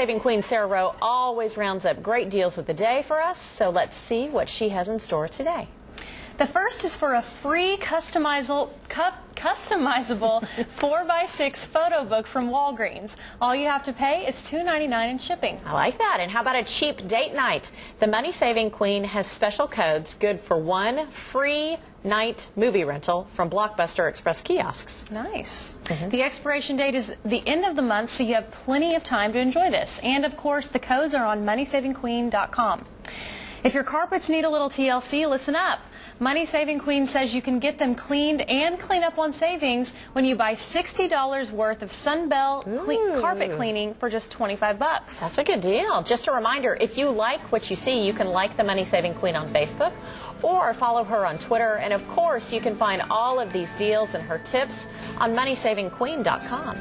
Saving Queen Sarah Roe always rounds up great deals of the day for us, so let's see what she has in store today. The first is for a free customizable, customizable 4x6 photo book from Walgreens. All you have to pay is $2.99 in shipping. I like that. And how about a cheap date night? The Money Saving Queen has special codes good for one free night movie rental from Blockbuster Express kiosks. Nice. Mm -hmm. The expiration date is the end of the month, so you have plenty of time to enjoy this. And of course, the codes are on moneysavingqueen.com. If your carpets need a little TLC, listen up. Money Saving Queen says you can get them cleaned and clean up on savings when you buy $60 worth of Sunbelt cle carpet cleaning for just 25 bucks. That's a good deal. Just a reminder, if you like what you see, you can like the Money Saving Queen on Facebook or follow her on Twitter. And of course, you can find all of these deals and her tips on moneysavingqueen.com.